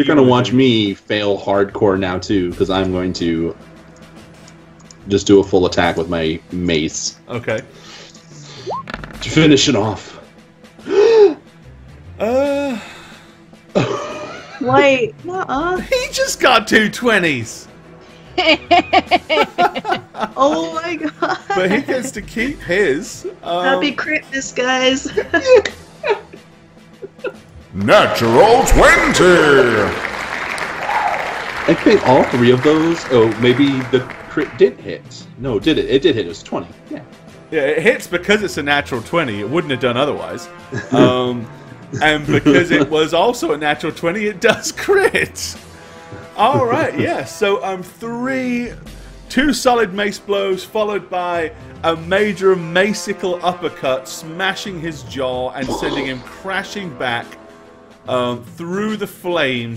You're gonna watch me fail hardcore now too, because I'm going to just do a full attack with my mace Okay. to finish it off. Uh, Wait, nuh-uh. he just got two 20s, Oh my god. but he gets to keep his. Um, Happy Christmas, guys. Natural 20! I think all three of those. Oh, maybe the crit didn't hit. No, did it? It did hit. It was twenty. Yeah. Yeah, it hits because it's a natural 20. It wouldn't have done otherwise. Um, and because it was also a natural 20, it does crit. All right, yeah. So um, three, two solid mace blows, followed by a major macical uppercut, smashing his jaw and sending him crashing back um, through the flames